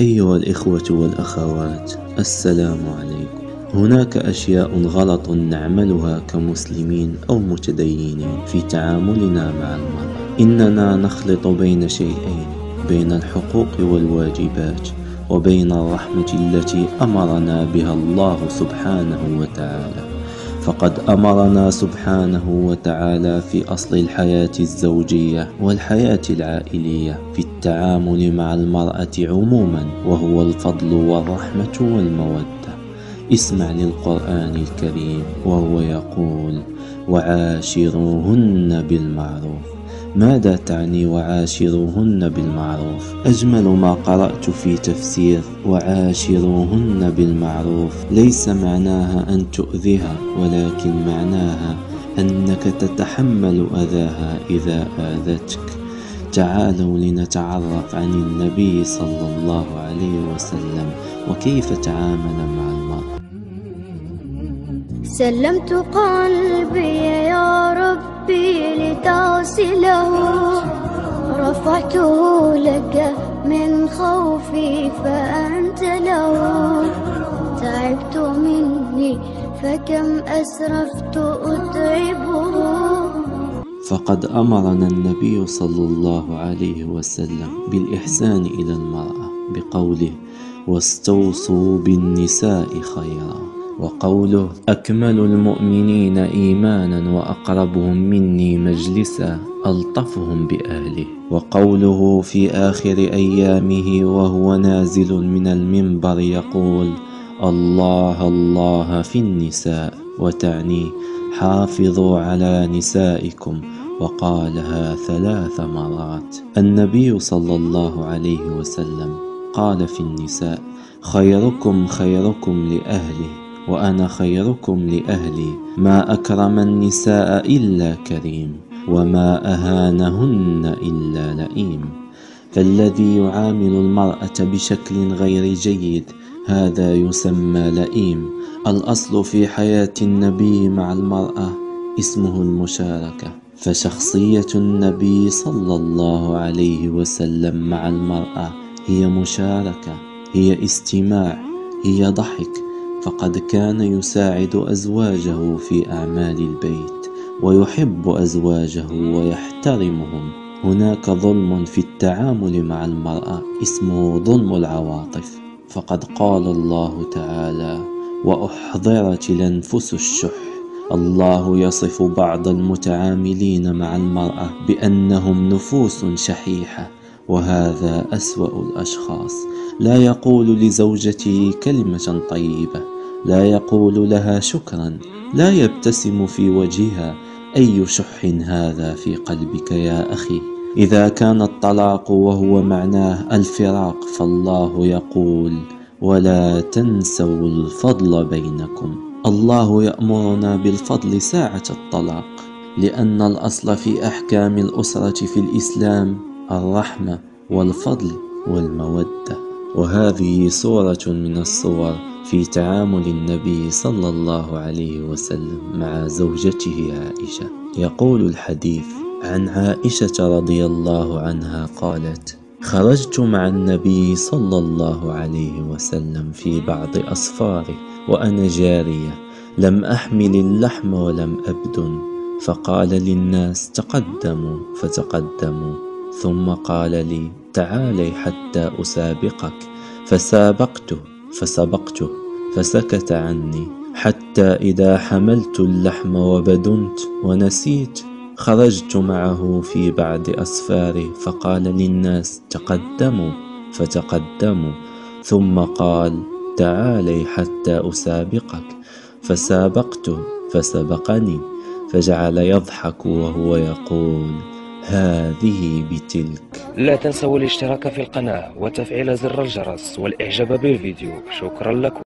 أيها الإخوة والأخوات السلام عليكم. هناك أشياء غلط نعملها كمسلمين أو متدينين في تعاملنا مع المرأة. إننا نخلط بين شيئين بين الحقوق والواجبات وبين الرحمة التي أمرنا بها الله سبحانه وتعالى. فقد أمرنا سبحانه وتعالى في أصل الحياة الزوجية والحياة العائلية في التعامل مع المرأة عموما وهو الفضل والرحمة والمودة. اسمع للقرآن الكريم وهو يقول وعاشروهن بالمعروف ماذا تعني وعاشروهن بالمعروف؟ أجمل ما قرأت في تفسير وعاشروهن بالمعروف. ليس معناها أن تؤذيها ولكن معناها أنك تتحمل أذاها إذا آذتك. تعالوا لنتعرف عن النبي صلى الله عليه وسلم وكيف تعامل مع المرأة سلمت قلبي يا ربي لتصله رفعته لك من خوفي فأنت له تعبت مني فكم أسرفت أتعبه؟ فقد أمرنا النبي صلى الله عليه وسلم بالإحسان إلى المرأة بقوله واستوصوا بالنساء خيرا وقوله أكمل المؤمنين إيمانا وأقربهم مني مجلسا ألطفهم بأهله وقوله في آخر أيامه وهو نازل من المنبر يقول الله الله في النساء وتعني حافظوا على نسائكم. وقالها ثلاث مرات. النبي صلى الله عليه وسلم قال في النساء خيركم خيركم لأهله وأنا خيركم لأهلي. ما أكرم النساء إلا كريم. وما أهانهن إلا لئيم. فالذي يعامل المرأة بشكل غير جيد هذا يسمى لئيم. الأصل في حياة النبي مع المرأة اسمه المشاركة. فشخصية النبي صلى الله عليه وسلم مع المرأة هي مشاركة هي استماع هي ضحك. فقد كان يساعد أزواجه في أعمال البيت. ويحب أزواجه ويحترمهم. هناك ظلم في التعامل مع المرأة اسمه ظلم العواطف. فقد قال الله تعالى وأحضرت الأنفس الشح. الله يصف بعض المتعاملين مع المرأة بأنهم نفوس شحيحة وهذا أسوأ الأشخاص. لا يقول لزوجته كلمة طيبة لا يقول لها شكرا لا يبتسم في وجهها. أي شح هذا في قلبك يا أخي؟ إذا كان الطلاق وهو معناه الفراق فالله يقول ولا تنسوا الفضل بينكم. الله يأمرنا بالفضل ساعة الطلاق لأن الأصل في أحكام الأسرة في الإسلام الرحمة والفضل والمودة. وهذه صورة من الصور في تعامل النبي صلى الله عليه وسلم مع زوجته عائشة. يقول الحديث عن عائشة رضي الله عنها قالت خرجت مع النبي صلى الله عليه وسلم في بعض أسفاره وأنا جارية لم أحمل اللحم ولم أبدن فقال للناس تقدموا فتقدموا. ثم قال لي تعالي حتى أسابقك. فسابقته. فسبقته فسكت عني. حتى إذا حملت اللحم وبدنت ونسيت خرجت معه في بعد أسفاره فقال للناس تقدموا. فتقدموا. ثم قال تعالي حتى أسابقك. فسابقته فسبقني. فجعل يضحك وهو يقول هذه بتلك. لا تنسوا الاشتراك في القناة وتفعيل زر الجرس والإعجاب بالفيديو. شكرا لكم.